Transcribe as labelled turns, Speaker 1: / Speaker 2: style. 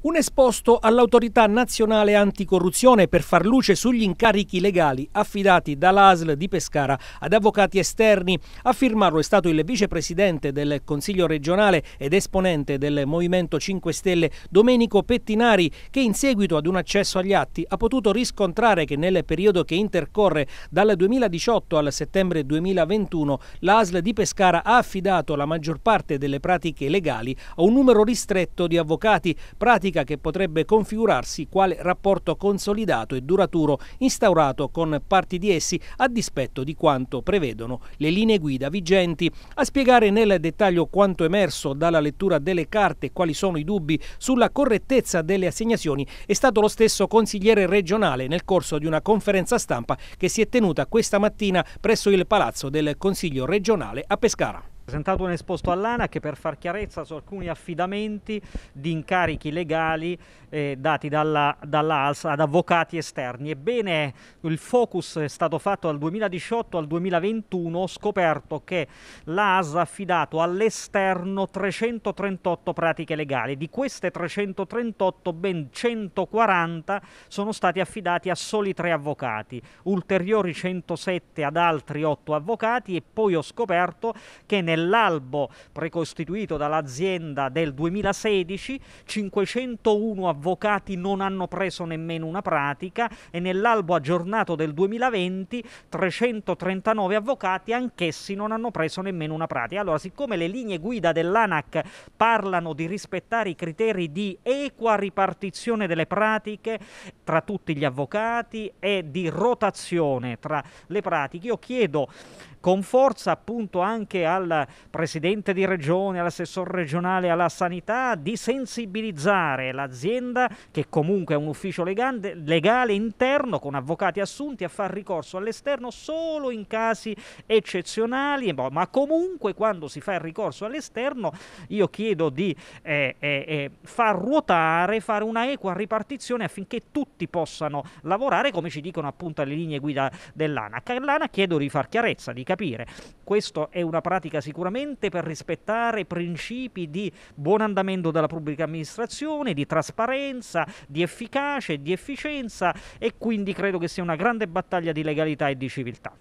Speaker 1: Un esposto all'autorità nazionale anticorruzione per far luce sugli incarichi legali affidati dall'ASL di Pescara ad avvocati esterni. A firmarlo è stato il vicepresidente del Consiglio regionale ed esponente del Movimento 5 Stelle Domenico Pettinari che in seguito ad un accesso agli atti ha potuto riscontrare che nel periodo che intercorre dal 2018 al settembre 2021 l'ASL di Pescara ha affidato la maggior parte delle pratiche legali a un numero ristretto di avvocati, pratiche pratica che potrebbe configurarsi quale rapporto consolidato e duraturo instaurato con parti di essi a dispetto di quanto prevedono le linee guida vigenti. A spiegare nel dettaglio quanto emerso dalla lettura delle carte e quali sono i dubbi sulla correttezza delle assegnazioni è stato lo stesso consigliere regionale nel corso di una conferenza stampa che si è tenuta questa mattina presso il palazzo del Consiglio regionale a Pescara
Speaker 2: presentato un esposto all'ANAC per far chiarezza su alcuni affidamenti di incarichi legali eh, dati dalla, dall'ALS ad avvocati esterni. Ebbene, il focus è stato fatto dal 2018 al 2021, ho scoperto che l'AS ha affidato all'esterno 338 pratiche legali. Di queste 338, ben 140 sono stati affidati a soli tre avvocati, ulteriori 107 ad altri 8 avvocati e poi ho scoperto che nel nell'albo precostituito dall'azienda del 2016 501 avvocati non hanno preso nemmeno una pratica e nell'albo aggiornato del 2020 339 avvocati anch'essi non hanno preso nemmeno una pratica. Allora, siccome le linee guida dell'ANAC parlano di rispettare i criteri di equa ripartizione delle pratiche tra tutti gli avvocati e di rotazione tra le pratiche, io chiedo con forza appunto anche al presidente di regione, all'assessore regionale alla sanità di sensibilizzare l'azienda che comunque è un ufficio legale, legale interno con avvocati assunti a far ricorso all'esterno solo in casi eccezionali, boh, ma comunque quando si fa il ricorso all'esterno io chiedo di eh, eh, eh, far ruotare, fare una equa ripartizione affinché tutti possano lavorare come ci dicono appunto le linee guida dell'ANAC. L'ANAC chiedo di far chiarezza, di capire. Questa è una pratica sicuramente per rispettare principi di buon andamento della pubblica amministrazione, di trasparenza, di efficacia e di efficienza e quindi credo che sia una grande battaglia di legalità e di civiltà.